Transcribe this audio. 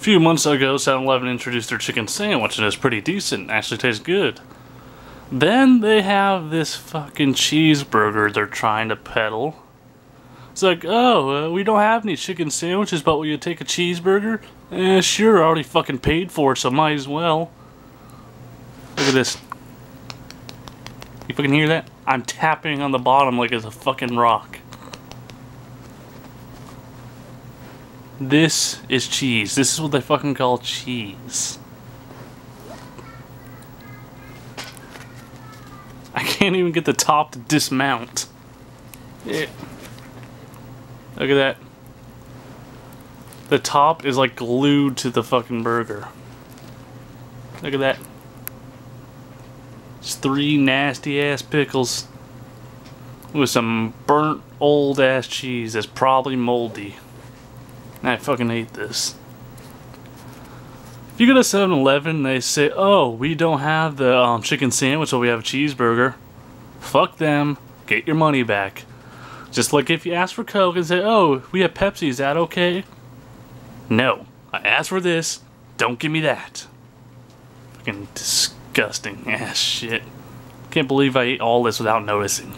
A few months ago, 7-Eleven introduced their chicken sandwich and it's pretty decent. Actually tastes good. Then they have this fucking cheeseburger they're trying to peddle. It's like, oh, uh, we don't have any chicken sandwiches, but will you take a cheeseburger? Eh, sure, I already fucking paid for it, so might as well. Look at this. You fucking hear that? I'm tapping on the bottom like it's a fucking rock. This is cheese. This is what they fucking call cheese. I can't even get the top to dismount. Yeah. Look at that. The top is like glued to the fucking burger. Look at that. It's three nasty ass pickles with some burnt old ass cheese that's probably moldy. I fucking hate this. If you go to 7-Eleven they say, oh, we don't have the um, chicken sandwich, so we have a cheeseburger. Fuck them. Get your money back. Just like if you ask for Coke and say, oh, we have Pepsi, is that okay? No. I asked for this. Don't give me that. Fucking disgusting ass shit. Can't believe I ate all this without noticing.